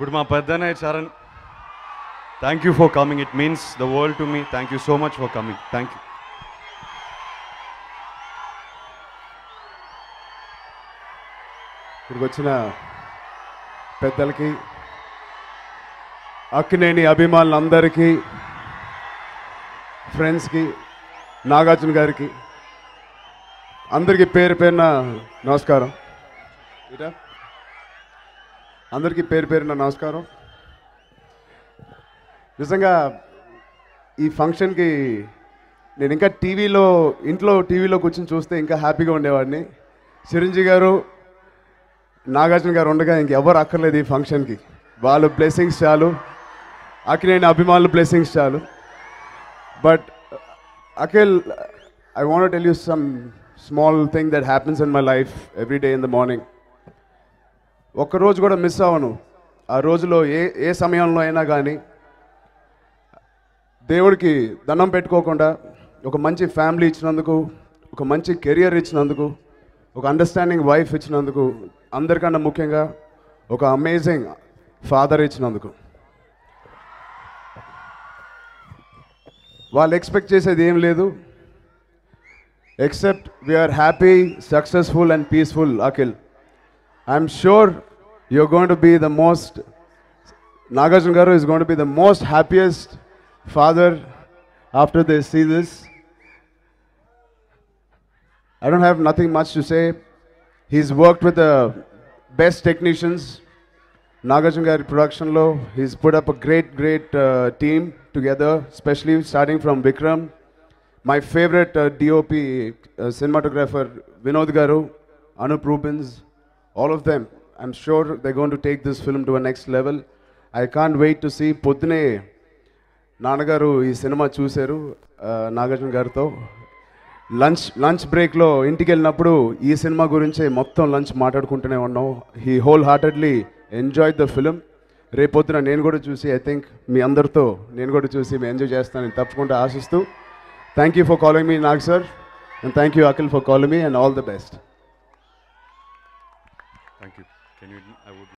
ఇప్పుడు మా పెద్దన్నయ్య Charan thank you for coming it means the world to me thank you so much for coming thank you ఇక్కడికి వచ్చిన పెద్దలకి అక్కినేని అభిమానులందరికీ ఫ్రెండ్స్కి నాగార్జున గారికి అందరికీ పేరు పేరున నమస్కారం. ఇటా అందరికీ పేరు పేరున నమస్కారం. నిజంగా ఈ ఫంక్షన్కి నేను ఇంకా టీవీలో ఇంట్లో టీవీలో కూర్చొని చూస్తే ఇంకా హ్యాపీగా ఉండేవాడిని. చిరంజీవి గారు నాగార్జున గారు ఉండగా ఇంకెవరు అక్కర్లేదు ఈ ఫంక్షన్కి. వాళ్ళు బ్లెస్సింగ్స్ చాలు. అఖిలేని అభిమానులు బ్లెస్సింగ్స్ చాలు. But Akhil I want tell you some small thing that happens in my life every day in the morning ఒక్కరోజు కూడా మిస్ అవ్వను. ఆ రోజులో ఏ ఏ సమయంలో అయినా కానీ దేవుడికి దండం పెట్టుకోకుండా ఒక మంచి ఫ్యామిలీ ఇచ్చినందుకు ఒక మంచి కెరియర్ ఇచ్చినందుకు ఒక అండర్స్టాండింగ్ వైఫ్ ఇచ్చినందుకు అందరికన్నా ముఖ్యంగా ఒక అమేజింగ్ ఫాదర్ ఇచ్చినందుకు. వాళ్ళు ఎక్స్పెక్ట్ చేసేది ఏం లేదు. Except we are happy successful and peaceful Akhil I'm sure you're going to be the most, Nagarjuna Garu is going to be the most happiest father after they see this. I don't have nothing much to say. He's worked with the best technicians. Nagarjuna production law, He's put up a great, great uh, team together, especially starting from Vikram. My favorite uh, DOP uh, cinematographer, Vinod Garu, Anup Rubens, all of them I'm sure they going to take this film to a next level I can't wait to see పొద్దునే నాన్నగారు ఈ cinema చూశారు నాగార్జున గారితో. Lunch lunch బ్రేక్లో ఇంటికి వెళ్ళినప్పుడు ఈ cinema గురించే మొత్తం లంచ్ మాట్లాడుకుంటూనే ఉన్నాం. He wholeheartedly enjoy the film రేపొద్దున నేను కూడా చూసి ఐ థింక్ మీ అందరితో నేను కూడా చూసి మేము ఎంజాయ్ చేస్తానని తప్పకుండా ఆశిస్తూ thank you for calling me Nag sir and thank you Akhil for calling me and all the best thank you can you I would